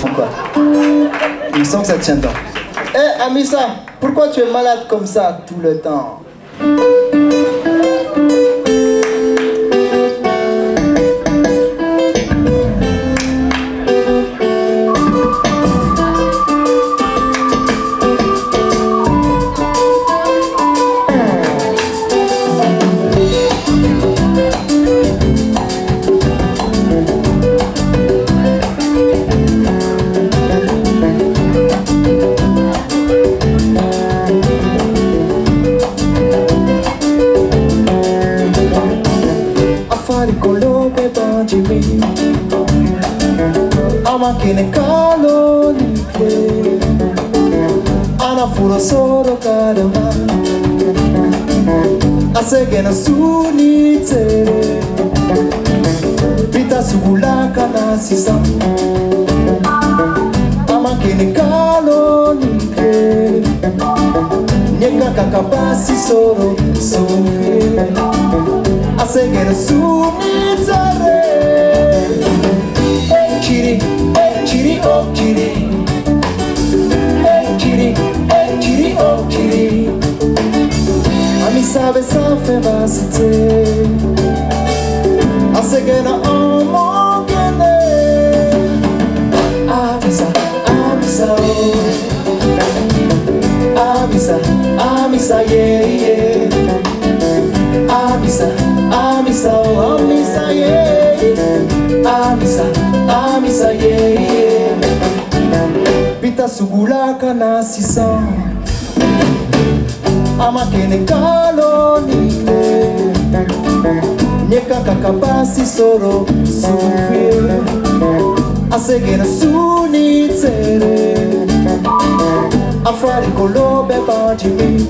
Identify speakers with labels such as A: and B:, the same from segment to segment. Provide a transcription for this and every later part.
A: Pourquoi Il sent que ça tient dedans. Hé, eh, Amissa, pourquoi tu es malade comme ça tout le temps chiri amakine kalo nite anafura soro karama asegena sunitere pita sugulaka na sisa amakine kalo n'eka nyekaka kapasi soro soke asegena sunitere Amisa, yeah Amisa, Amisa, yeah Pita sugulaka na sisa Amakene kaloni Nyekaka kapasi soro sufie Asegene sunitere Afari kolobe bajimi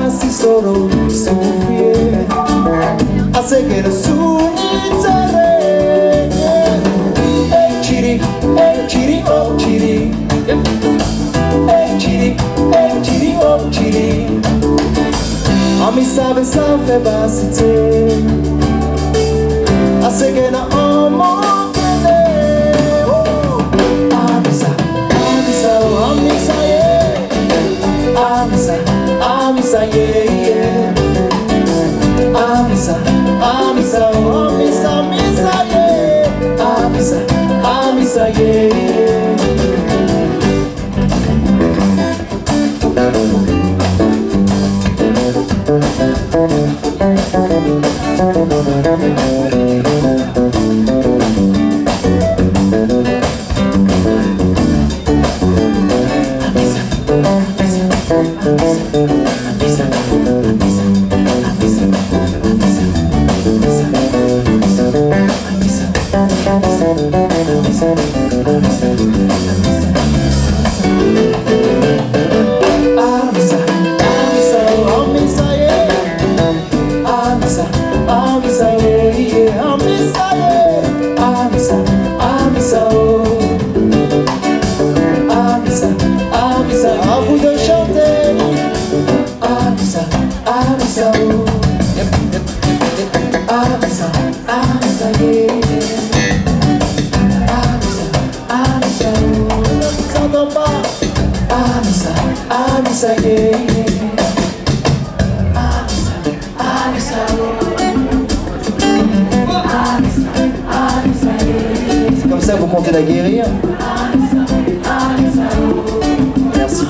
A: quasi solo soffie a che su inzare e ciri, e ciri, oh ciri e ciri, e ciri, oh ciri a mi sa sabe basi te hace che na Música Alissa, à vous de chanter. Alissa, Alissa, oh. Alissa, Alissa, yeah. Alissa, Alissa, oh. On n'entend pas. Alissa, Alissa, yeah. Alissa, Alissa, oh. Alissa, Alissa, yeah. C'est comme ça que vous comptez la guérir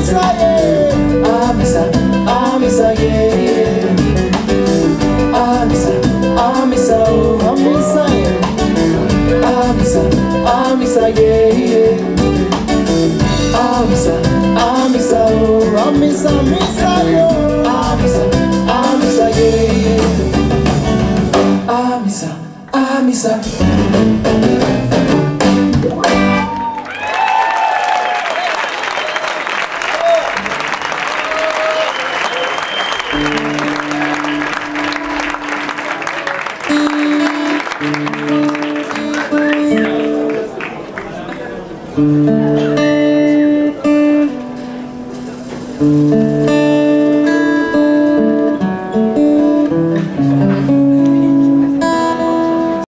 A: Israel, Am Israel, Am Israel, Am Israel, Am Israel, Am Israel, Am Israel, Am Israel, Am Israel, Am Israel, Am Israel, Am Israel, Am Israel, Am Israel, Am Israel. Thank you.